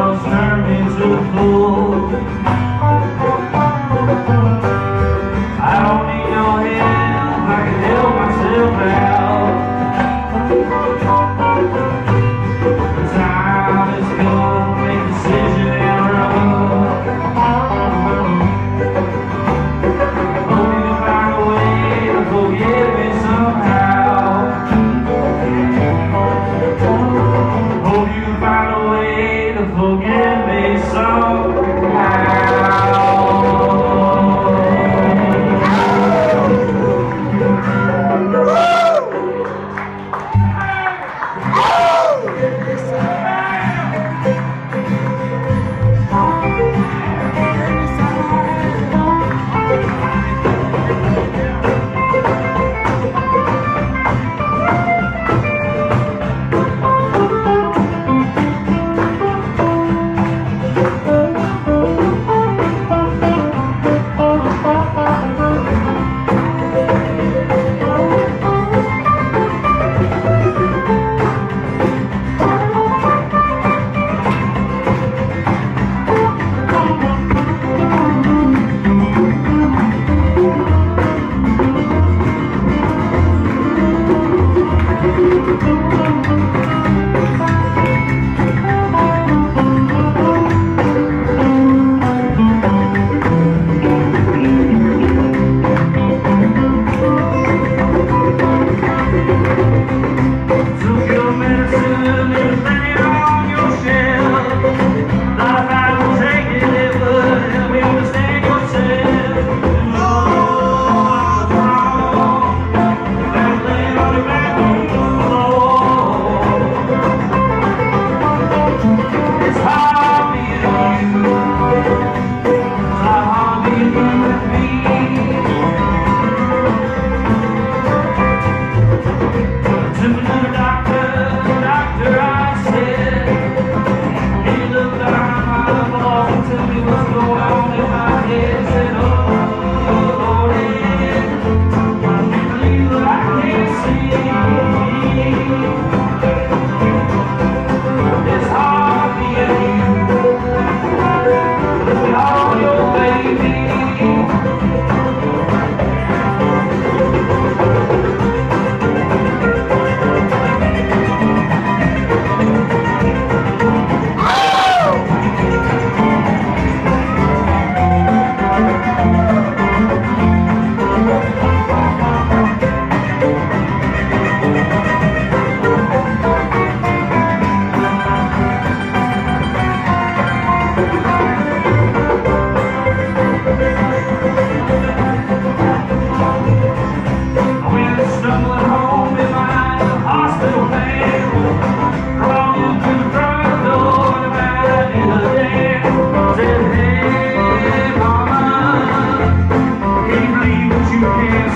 to fool. I don't need no help, I can help myself out. The make a decision find a way to me somehow. Hope you find a way forgive me so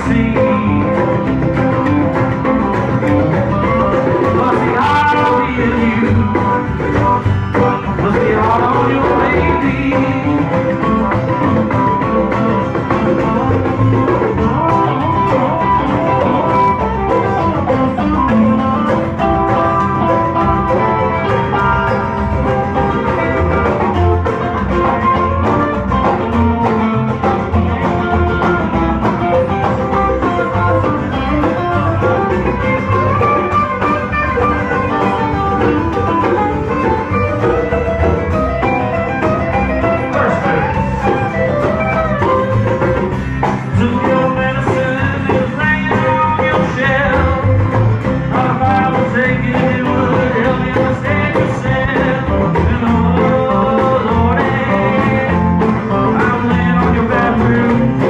see. you.